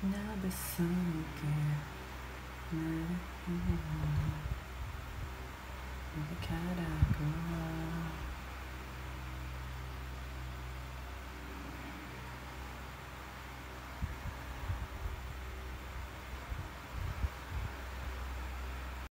Nada some quer, nada. Caraca.